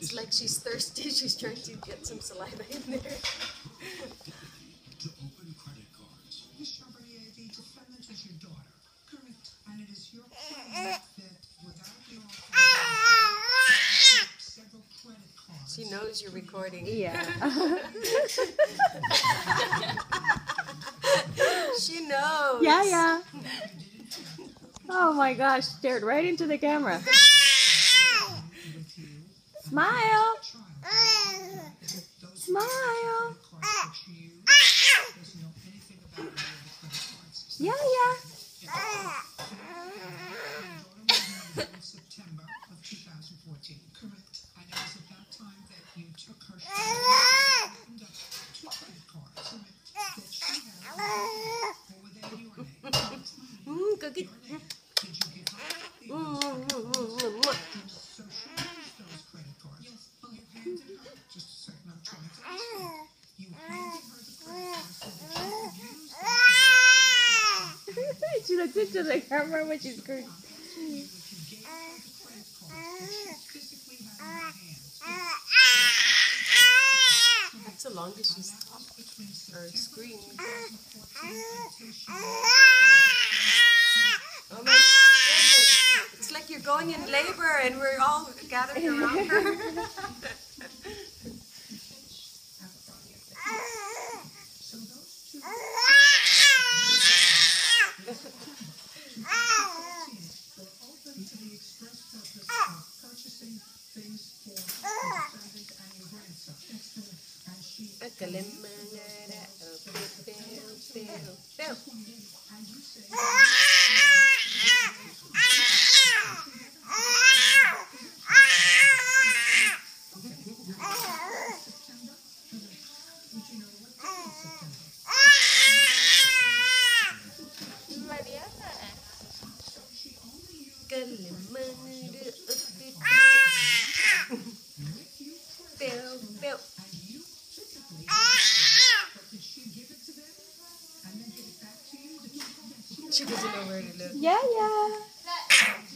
she's thirsty. She's trying to get some saliva in there. To open credit cards. Ms. Charbonnier, the defendant is your daughter. Correct. And it is your claim that without your several credit cards. She knows you're recording. Yeah. She knows. yeah, yeah. Oh my gosh, stared right into the camera. Smile. Smile. Yeah, yeah. September of 2014. Correct. And it was at that time that you her her the credit cards that she hands. That's so long as she's Between or screaming. 2014 until she Oh my goodness. It's like you're going in labor and we're all gathered around her. So those two were open to the express purpose of purchasing things for the defendant and your grandson. And you you and you physically. But did she give it to them and then give it back to you? Did she? Yes. She doesn't know where to look. Yeah, yeah.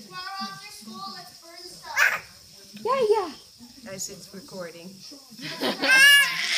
Tomorrow after school, let's burn stuff. Yeah, yeah. Guys, it's recording.